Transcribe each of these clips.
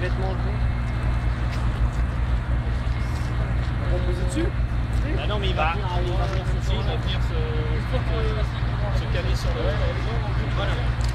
vêtements. On posait dessus ben non, mais il va, venir, se, euh, se, caler sur le.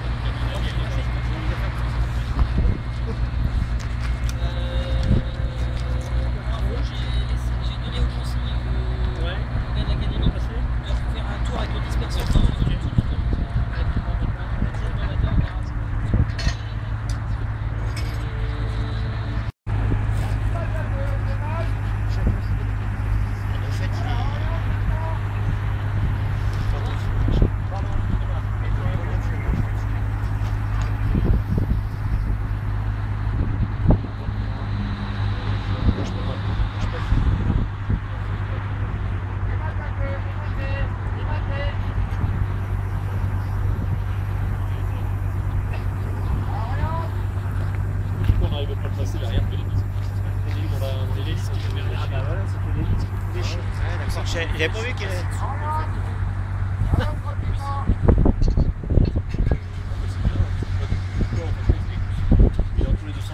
Chier. Ouais, J'avais pas vu qu'il y avait... Il est en tous les 200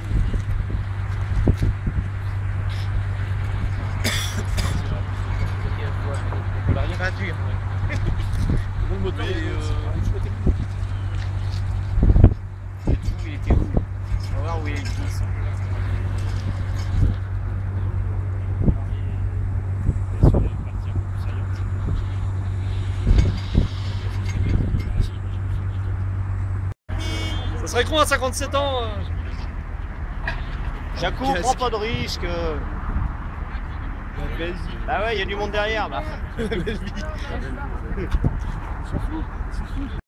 On l'a rien Pas dur. Bon, le moteur, Ça serait con à 57 ans. euh. Jaco, prends pas de risque. Bah ouais, il y a du monde derrière là.